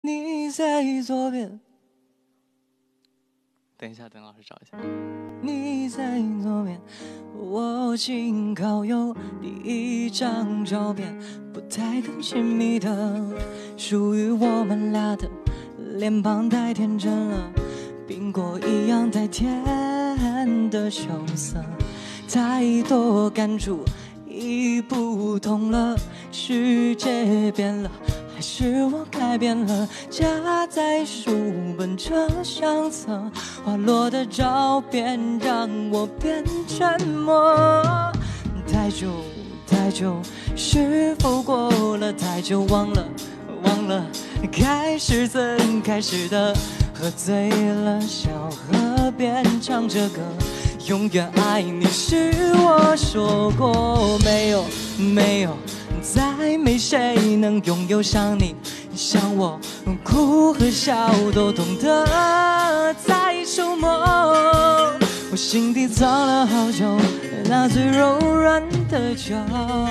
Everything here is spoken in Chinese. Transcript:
你在左边。等一下，等老师找一下。你在左边，我紧靠右，第一张照片，不太敢亲密的，属于我们俩的，脸庞太天真了，苹果一样太甜的羞涩，太多感触已不同了，世界变了。还是我改变了，夹在书本这相册，滑落的照片让我变沉默。太久太久，是否过了太久？忘了忘了，开始怎开始的？喝醉了，小河边唱着歌，永远爱你是我说过没有没有。再没谁能拥有像你，像我，哭和笑都懂得在触摸。我心底藏了好久，那最柔软的角落。